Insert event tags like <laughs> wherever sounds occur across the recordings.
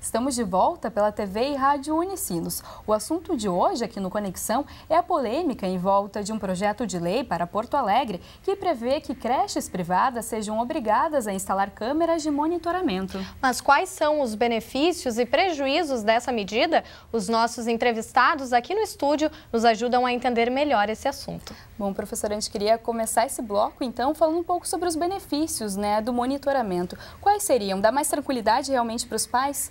Estamos de volta pela TV e Rádio Unicinos. O assunto de hoje aqui no Conexão é a polêmica em volta de um projeto de lei para Porto Alegre que prevê que creches privadas sejam obrigadas a instalar câmeras de monitoramento. Mas quais são os benefícios e prejuízos dessa medida? Os nossos entrevistados aqui no estúdio nos ajudam a entender melhor esse assunto. Bom, professora, a gente queria começar esse bloco, então, falando um pouco sobre os benefícios né, do monitoramento. Quais seriam? Dá mais tranquilidade realmente para os pais?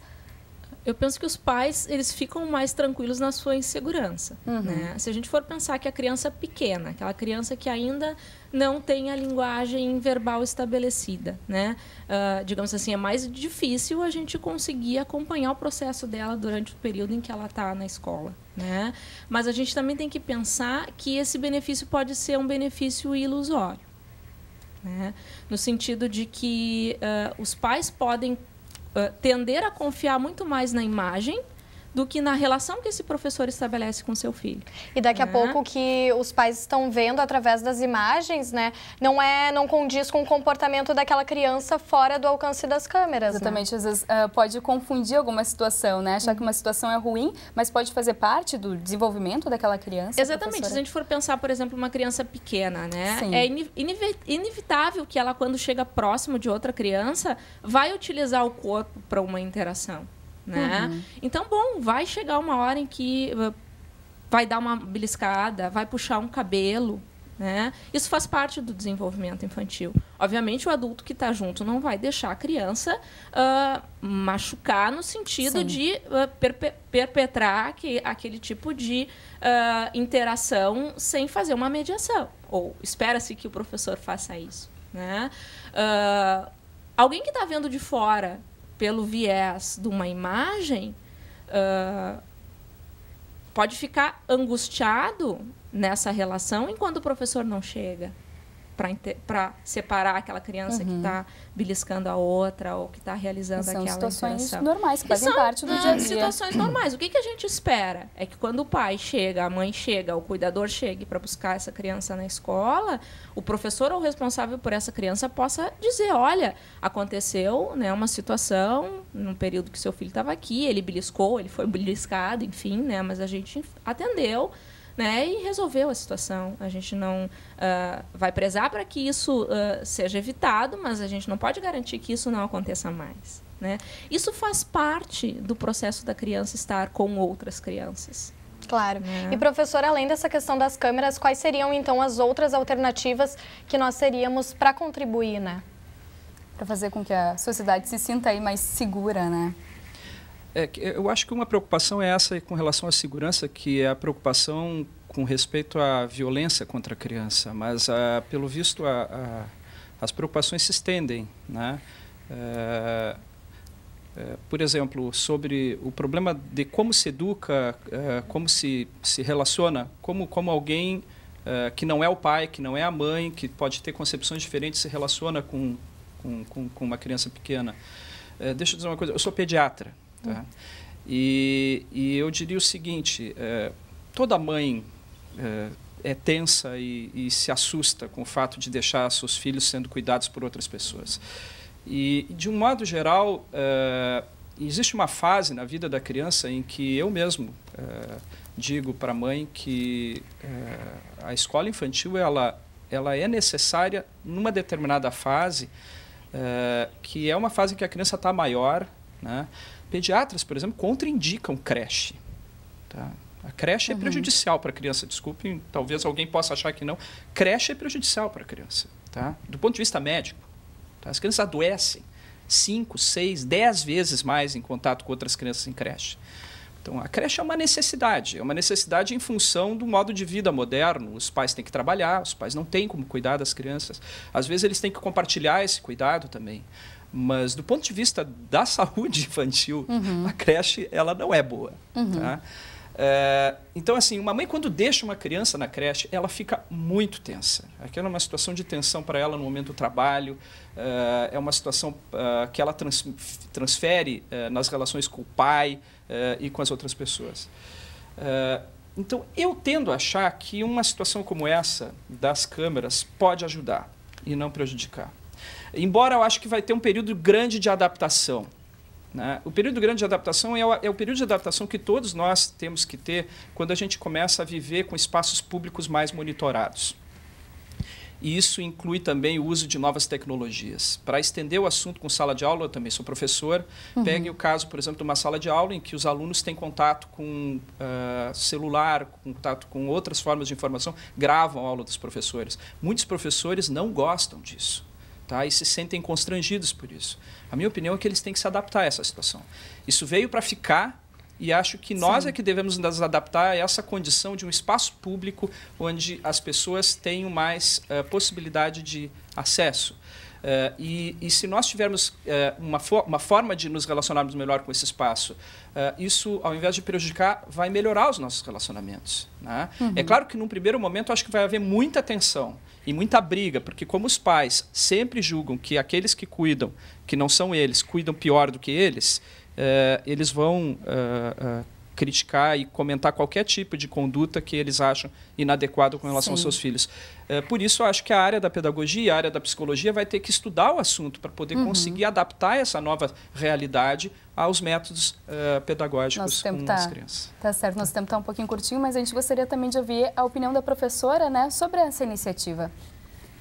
Eu penso que os pais eles ficam mais tranquilos na sua insegurança. Uhum. Né? Se a gente for pensar que a criança é pequena, aquela criança que ainda não tem a linguagem verbal estabelecida, né? Uh, digamos assim, é mais difícil a gente conseguir acompanhar o processo dela durante o período em que ela está na escola, né? Mas a gente também tem que pensar que esse benefício pode ser um benefício ilusório. Né? No sentido de que uh, os pais podem tender a confiar muito mais na imagem do que na relação que esse professor estabelece com seu filho. E daqui a né? pouco que os pais estão vendo através das imagens, né, não é, não condiz com o comportamento daquela criança fora do alcance das câmeras. Né? Exatamente, né? às vezes uh, pode confundir alguma situação, né, achar uhum. que uma situação é ruim, mas pode fazer parte do desenvolvimento daquela criança. Exatamente, professora. se a gente for pensar, por exemplo, uma criança pequena, né, Sim. é inevitável que ela quando chega próximo de outra criança vai utilizar o corpo para uma interação né? Uhum. Então, bom, vai chegar uma hora em que uh, vai dar uma beliscada, vai puxar um cabelo, né? Isso faz parte do desenvolvimento infantil. Obviamente, o adulto que está junto não vai deixar a criança uh, machucar no sentido Sim. de uh, perpe perpetrar que, aquele tipo de uh, interação sem fazer uma mediação. Ou espera-se que o professor faça isso. Né? alguém que está vendo de fora pelo viés de uma imagem, uh, pode ficar angustiado nessa relação enquanto o professor não chega para separar aquela criança uhum. que está beliscando a outra ou que está realizando são aquela situações interação. normais, que fazem parte do dia a dia. situações normais. O que, que a gente espera? É que quando o pai chega, a mãe chega, o cuidador chegue para buscar essa criança na escola, o professor ou responsável por essa criança possa dizer, olha, aconteceu né, uma situação no período que seu filho estava aqui, ele beliscou, ele foi beliscado, enfim, né, mas a gente atendeu, né, e resolveu a situação. A gente não uh, vai prezar para que isso uh, seja evitado, mas a gente não pode garantir que isso não aconteça mais. Né? Isso faz parte do processo da criança estar com outras crianças. Claro. É. E, professor, além dessa questão das câmeras, quais seriam, então, as outras alternativas que nós teríamos para contribuir, né? Para fazer com que a sociedade se sinta aí mais segura, né? É, eu acho que uma preocupação é essa com relação à segurança, que é a preocupação com respeito à violência contra a criança, mas ah, pelo visto a, a, as preocupações se estendem, né? É, é, por exemplo, sobre o problema de como se educa, é, como se, se relaciona, como, como alguém é, que não é o pai, que não é a mãe, que pode ter concepções diferentes, se relaciona com, com, com, com uma criança pequena. É, deixa eu dizer uma coisa, eu sou pediatra, Tá? E, e eu diria o seguinte: é, toda mãe é, é tensa e, e, se assusta com o fato de deixar seus filhos sendo cuidados por outras pessoas. E, de um modo geral, é, existe uma fase na vida da criança em que eu mesmo é, digo para a mãe que é, a escola infantil ela, ela é necessária numa determinada fase, é, que é uma fase em que a criança está maior, né? Pediatras, por exemplo, contraindicam creche. Tá? A creche é uhum. é prejudicial para a criança, desculpem, talvez alguém possa achar que não. Creche é prejudicial para a criança, tá? do ponto de vista médico. Tá? As crianças adoecem 5, 6, 10 vezes mais em contato com outras crianças em creche. Então, a creche é uma necessidade, é uma necessidade em função do modo de vida moderno. Os pais têm que trabalhar, os pais não têm como cuidar das crianças. Às vezes, eles têm que compartilhar esse cuidado também. Mas do ponto de vista da <laughs> saúde infantil, uhum. a creche ela não é boa. Uhum. Tá? É, então, assim, uma mãe quando deixa uma criança na creche, ela fica muito tensa. Aquela é uma situação de tensão para ela no momento do trabalho, é, é uma situação é, que ela trans, transfere é, nas relações com o pai e com as outras pessoas. Então, eu tendo a achar que uma situação como essa das câmeras pode ajudar e não prejudicar. Embora eu acho que vai ter um período grande de adaptação. Né? O período grande de adaptação é o, é o, período de adaptação que todos nós temos que ter quando a gente começa a viver com espaços públicos mais monitorados. E isso inclui também o uso de novas tecnologias. Para estender o assunto com sala de aula, eu também sou professor. Uhum. Pegue o caso, por exemplo, de uma sala de aula em que os alunos têm contato com uh, celular, contato com outras formas de informação, gravam a aula dos professores. Muitos professores não gostam disso tá? e se sentem constrangidos por isso. A minha opinião é que eles têm que se adaptar a essa situação. Isso veio para ficar e acho que nós Sim. é que devemos nos adaptar a essa condição de um espaço público onde as pessoas tenham mais uh, possibilidade de acesso. Uh, e, e, se nós tivermos uh, uma, uma, forma de nos relacionarmos melhor com esse espaço, uh, isso, ao invés de prejudicar, vai melhorar os nossos relacionamentos. Né? Uhum. É claro que, num primeiro momento, acho que vai haver muita tensão e muita briga, porque, como os pais sempre julgam que aqueles que cuidam, que não são eles, cuidam pior do que eles, eles vão criticar e comentar qualquer tipo de conduta que eles acham inadequado com relação Sim. aos seus filhos. É, por isso, acho que a área da pedagogia, a área da psicologia vai ter que estudar o assunto para poder uhum. conseguir adaptar essa nova realidade aos métodos uh, pedagógicos com tá, as crianças. Tá certo, nosso tempo está um pouquinho curtinho, mas a gente gostaria também de ouvir a opinião da professora né, sobre essa iniciativa.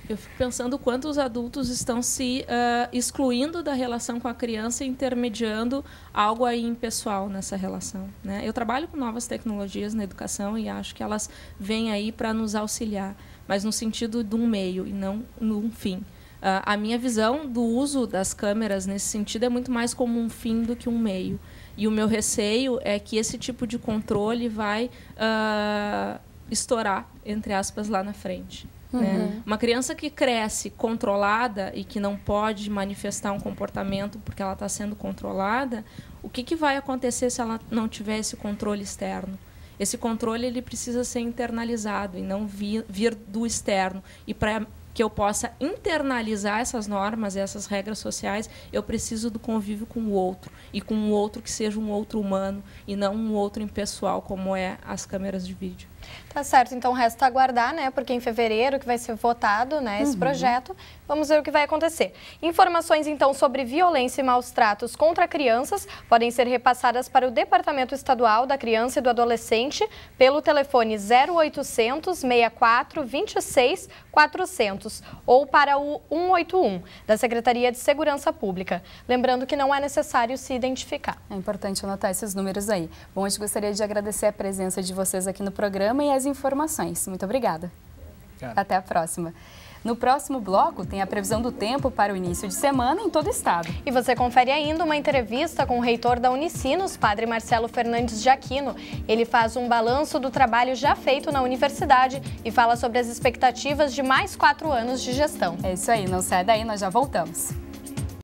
Eu fico pensando quanto os adultos estão se uh, excluindo da relação com a criança e intermediando algo aí impessoal nessa relação. Né? Eu trabalho com novas tecnologias na educação e acho que elas vêm aí para nos auxiliar, mas no sentido de um meio e não num fim. Uh, a minha visão do uso das câmeras nesse sentido é muito mais como um fim do que um meio. E o meu receio é que esse tipo de controle vai uh, estourar, entre aspas, lá na frente. Né? Uhum. Né? Uma criança que cresce controlada e que não pode manifestar um comportamento porque ela está sendo controlada, o que, que vai acontecer se ela não tiver esse controle externo? Esse controle ele precisa ser internalizado e não vir, vir do externo. E para que eu possa internalizar essas normas, essas regras sociais, eu preciso do convívio com o outro e com um outro que seja um outro humano e não um outro impessoal como é as câmeras de vídeo. Tá certo, então resta aguardar, né? Porque em fevereiro que vai ser votado, né, esse uhum. projeto. Vamos ver o que vai acontecer. Informações então sobre violência e maus tratos contra crianças podem ser repassadas para o Departamento Estadual da Criança e do Adolescente pelo telefone 0800 64 26 400 ou para o 181 da Secretaria de Segurança Pública. Lembrando que não é necessário se identificar. É importante anotar esses números aí. Bom, a gente gostaria de agradecer a presença de vocês aqui no programa e as informações. Muito obrigada. Obrigado. Até a próxima. No próximo bloco, tem a previsão do tempo para o início de semana em todo o estado. E você confere ainda uma entrevista com o reitor da Unicinos, padre Marcelo Fernandes de Aquino. Ele faz um balanço do trabalho já feito na universidade e fala sobre as expectativas de mais quatro anos de gestão. É isso aí, não sai daí, nós já voltamos.